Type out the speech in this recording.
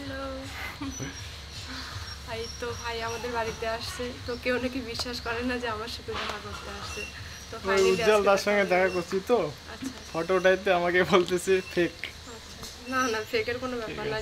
Hello এই তো ভাই আমাদের বাড়িতে আসছে। তো কেউ নাকি বিশ্বাস করে না যে আমার সাথে দেখা করতে আসছে। তো উজ্জ্বল তার সঙ্গে দেখা করছি তো। আচ্ছা। ফটো উঠাইতে আমাকে বলতেছে ফেক আচ্ছা। না না ফেকের কোনো ব্যাপার না।